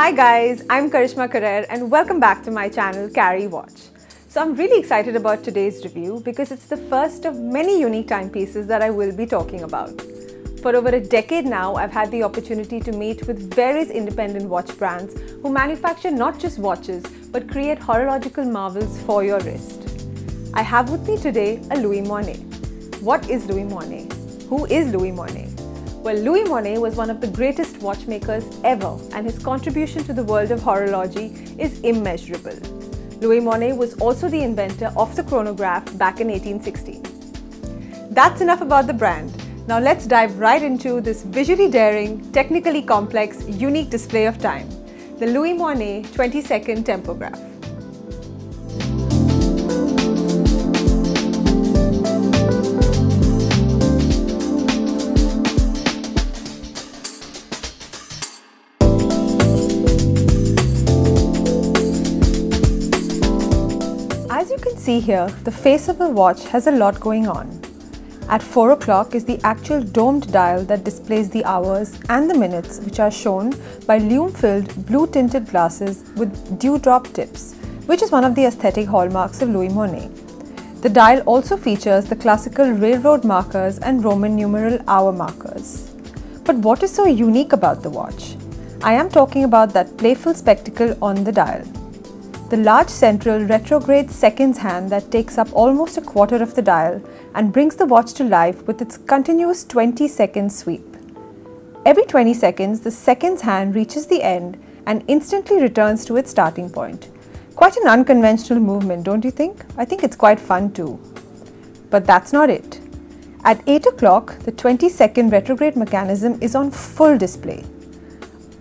Hi guys, I'm Karishma Karer and welcome back to my channel Kari Watch. So I'm really excited about today's review because it's the first of many unique timepieces that I will be talking about. For over a decade now, I've had the opportunity to meet with various independent watch brands who manufacture not just watches but create horological marvels for your wrist. I have with me today a Louis Moinet. What is Louis Moinet? Who is Louis Moinet? Well, Louis Moinet was one of the greatest watchmakers ever and his contribution to the world of horology is immeasurable. Louis Moinet was also the inventor of the chronograph back in 1816. That's enough about the brand. Now let's dive right into this visually daring, technically complex, unique display of time, the Louis Moinet 20-second tempograph. See here, the face of the watch has a lot going on. At 4 o'clock is the actual domed dial that displays the hours and the minutes which are shown by lume-filled blue tinted glasses with dewdrop tips, which is one of the aesthetic hallmarks of Louis Moinet. The dial also features the classical railroad markers and Roman numeral hour markers. But what is so unique about the watch? I am talking about that playful spectacle on the dial. The large central retrograde seconds hand that takes up almost a quarter of the dial and brings the watch to life with its continuous 20 second sweep. Every 20 seconds, the seconds hand reaches the end and instantly returns to its starting point. Quite an unconventional movement, don't you think? I think it's quite fun too. But that's not it. At 8 o'clock, the 20 second retrograde mechanism is on full display.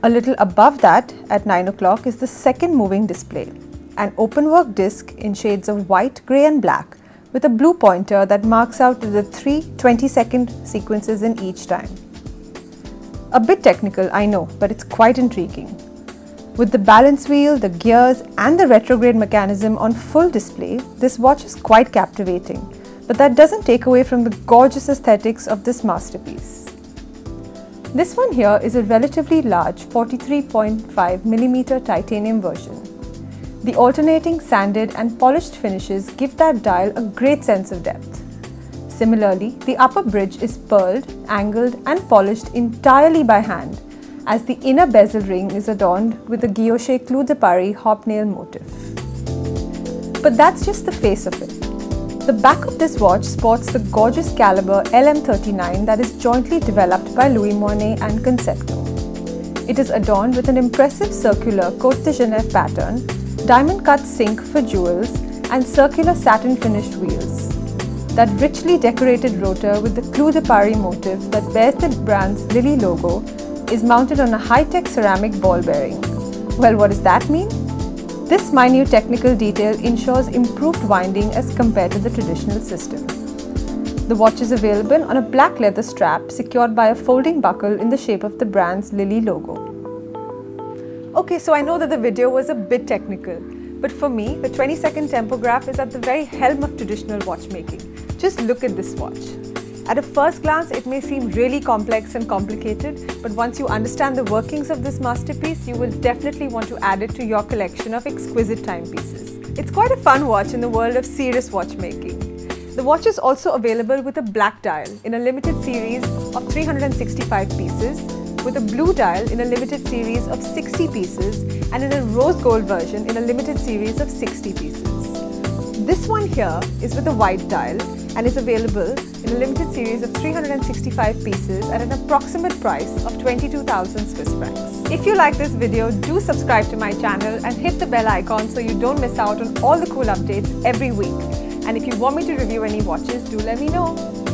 A little above that, at 9 o'clock, is the second moving display an openwork disc in shades of white, grey and black with a blue pointer that marks out the three 20 second sequences in each time. A bit technical, I know, but it's quite intriguing. With the balance wheel, the gears and the retrograde mechanism on full display, this watch is quite captivating, but that doesn't take away from the gorgeous aesthetics of this masterpiece. This one here is a relatively large 43.5mm titanium version. The alternating sanded and polished finishes give that dial a great sense of depth. Similarly, the upper bridge is pearled, angled and polished entirely by hand as the inner bezel ring is adorned with the guilloche clou de Paris hobnail motif. But that's just the face of it. The back of this watch sports the gorgeous caliber LM39 that is jointly developed by Louis Moinet and Concepto. It is adorned with an impressive circular Côte de Genève pattern diamond cut sink for jewels, and circular satin finished wheels. That richly decorated rotor with the Clou de Paris motif that bears the brand's Lily logo is mounted on a high-tech ceramic ball bearing. Well, what does that mean? This minute technical detail ensures improved winding as compared to the traditional system. The watch is available on a black leather strap secured by a folding buckle in the shape of the brand's Lily logo. Okay, so I know that the video was a bit technical, but for me, the 20 second tempograph is at the very helm of traditional watchmaking. Just look at this watch. At a first glance, it may seem really complex and complicated, but once you understand the workings of this masterpiece, you will definitely want to add it to your collection of exquisite timepieces. It's quite a fun watch in the world of serious watchmaking. The watch is also available with a black dial in a limited series of 365 pieces with a blue dial in a limited series of 60 pieces and in a rose gold version in a limited series of 60 pieces. This one here is with a white dial and is available in a limited series of 365 pieces at an approximate price of 22,000 Swiss francs. If you like this video, do subscribe to my channel and hit the bell icon so you don't miss out on all the cool updates every week. And if you want me to review any watches, do let me know.